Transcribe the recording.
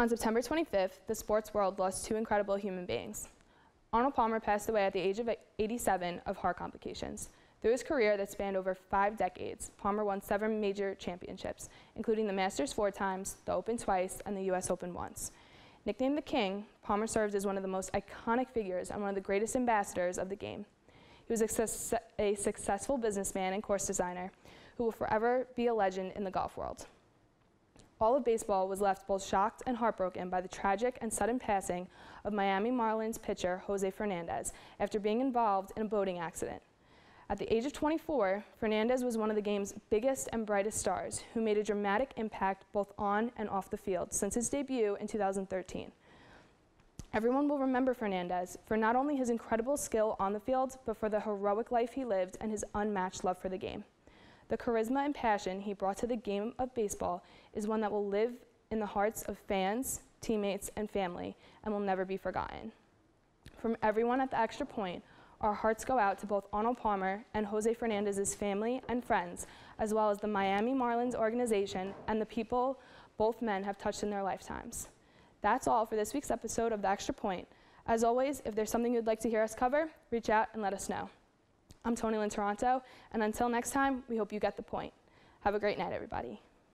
On September 25th, the sports world lost two incredible human beings. Arnold Palmer passed away at the age of 87 of heart complications. Through his career that spanned over five decades, Palmer won seven major championships, including the Masters four times, the Open twice, and the U.S. Open once. Nicknamed the King, Palmer served as one of the most iconic figures and one of the greatest ambassadors of the game. He was a, a successful businessman and course designer who will forever be a legend in the golf world. All of baseball was left both shocked and heartbroken by the tragic and sudden passing of Miami Marlins pitcher Jose Fernandez after being involved in a boating accident. At the age of 24, Fernandez was one of the game's biggest and brightest stars who made a dramatic impact both on and off the field since his debut in 2013. Everyone will remember Fernandez for not only his incredible skill on the field, but for the heroic life he lived and his unmatched love for the game. The charisma and passion he brought to the game of baseball is one that will live in the hearts of fans, teammates, and family and will never be forgotten. From everyone at the Extra Point, our hearts go out to both Arnold Palmer and Jose Fernandez's family and friends, as well as the Miami Marlins organization and the people both men have touched in their lifetimes. That's all for this week's episode of The Extra Point. As always, if there's something you'd like to hear us cover, reach out and let us know. I'm Tony Lynn Toronto, and until next time, we hope you get the point. Have a great night, everybody.